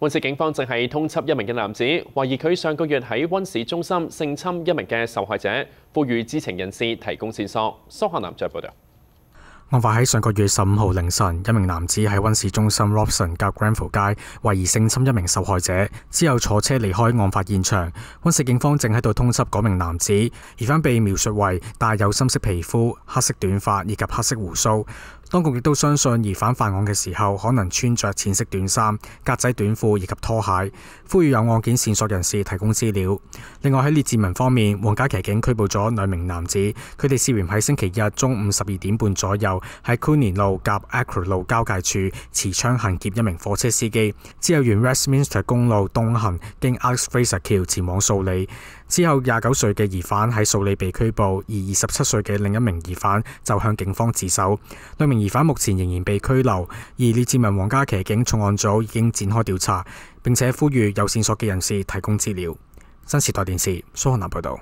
溫市警方正係通緝一名嘅男子，懷疑佢上個月喺溫市中心性侵一名嘅受害者，呼籲知情人士提供線索。蘇漢南再報道。案發喺上個月十五號凌晨，一名男子喺溫市中心 Robson 夾 Granville 街，懷疑性侵一名受害者，之後坐車離開案發現場。溫市警方正喺度通緝嗰名男子，疑犯被描述為帶有深色皮膚、黑色短髮以及黑色胡须。當局亦都相信疑犯犯案嘅時候可能穿着淺色短衫、格仔短褲以及拖鞋，呼籲有案件線索人士提供資料。另外喺列治文方面，皇家騎警拘捕咗兩名男子，佢哋涉嫌喺星期日中午十二點半左右喺 Coonie 路夾 Acre 路交界處持槍行劫一名貨車司機，之後沿 Westminster 公路東行經 Alex Fraser 橋前往素里。之後廿九歲嘅疑犯喺素里被拘捕，而二十七歲嘅另一名疑犯就向警方自首。兩名疑犯目前仍然被拘留，而列志文皇家琪警重案组已经展开调查，并且呼吁有线索嘅人士提供资料。新时代电视苏汉南报道。